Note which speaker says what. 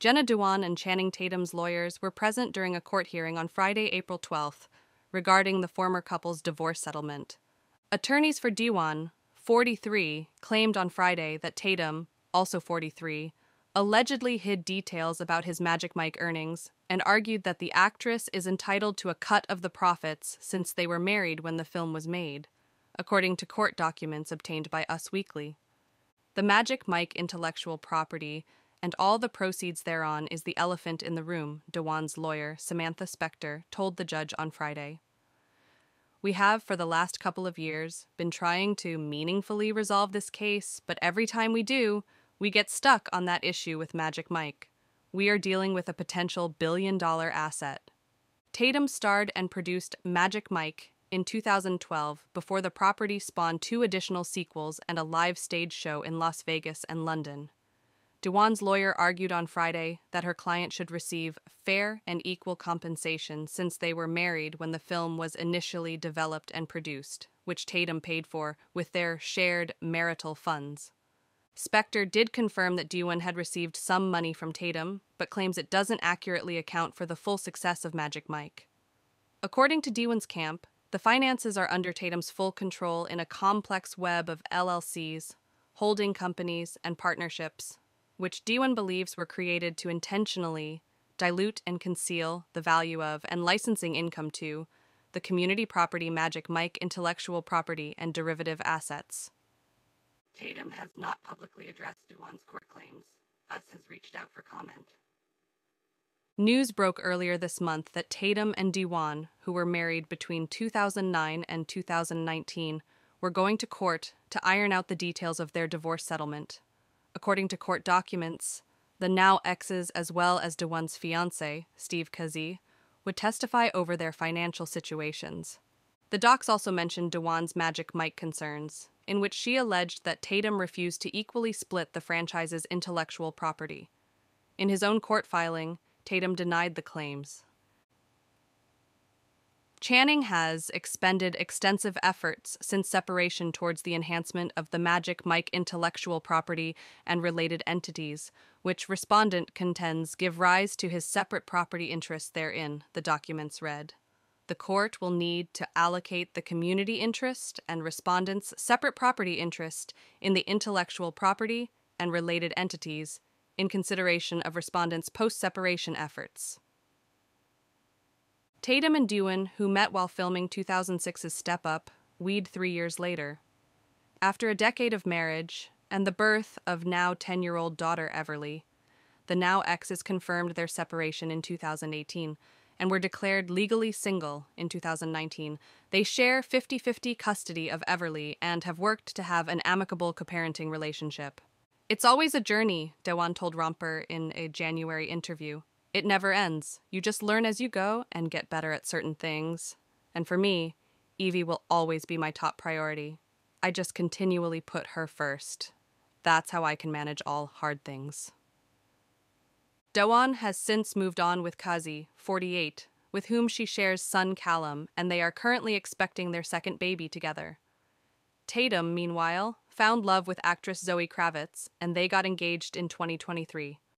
Speaker 1: Jenna Dewan and Channing Tatum's lawyers were present during a court hearing on Friday, April 12th, regarding the former couple's divorce settlement. Attorneys for Dewan, 43, claimed on Friday that Tatum, also 43, allegedly hid details about his Magic Mike earnings and argued that the actress is entitled to a cut of the profits since they were married when the film was made, according to court documents obtained by Us Weekly. The Magic Mike intellectual property and all the proceeds thereon is the elephant in the room, Dewan's lawyer, Samantha Spector, told the judge on Friday. We have, for the last couple of years, been trying to meaningfully resolve this case, but every time we do, we get stuck on that issue with Magic Mike. We are dealing with a potential billion dollar asset. Tatum starred and produced Magic Mike in 2012 before the property spawned two additional sequels and a live stage show in Las Vegas and London. Dewan's lawyer argued on Friday that her client should receive fair and equal compensation since they were married when the film was initially developed and produced, which Tatum paid for with their shared marital funds. Spector did confirm that Dewan had received some money from Tatum, but claims it doesn't accurately account for the full success of Magic Mike. According to Dewan's camp, the finances are under Tatum's full control in a complex web of LLCs, holding companies, and partnerships which Dewan believes were created to intentionally dilute and conceal the value of and licensing income to the community property Magic Mike intellectual property and derivative assets.
Speaker 2: Tatum has not publicly addressed Dewan's court claims. Us has reached out for comment.
Speaker 1: News broke earlier this month that Tatum and Dewan, who were married between 2009 and 2019, were going to court to iron out the details of their divorce settlement. According to court documents, the now exes as well as Dewan's fiance, Steve Kazee, would testify over their financial situations. The docs also mentioned Dewan's Magic Mike concerns, in which she alleged that Tatum refused to equally split the franchise's intellectual property. In his own court filing, Tatum denied the claims. Channing has expended extensive efforts since separation towards the enhancement of the Magic Mike intellectual property and related entities, which respondent contends give rise to his separate property interests therein, the documents read. The court will need to allocate the community interest and respondent's separate property interest in the intellectual property and related entities in consideration of respondent's post separation efforts. Tatum and Dewan, who met while filming 2006's Step Up, weed three years later. After a decade of marriage and the birth of now 10 year old daughter Everly, the now exes confirmed their separation in 2018 and were declared legally single in 2019. They share 50 50 custody of Everly and have worked to have an amicable co parenting relationship. It's always a journey, Dewan told Romper in a January interview. It never ends. You just learn as you go and get better at certain things. And for me, Evie will always be my top priority. I just continually put her first. That's how I can manage all hard things. Dewan has since moved on with Kazee, 48, with whom she shares son Callum, and they are currently expecting their second baby together. Tatum, meanwhile, found love with actress Zoe Kravitz, and they got engaged in 2023.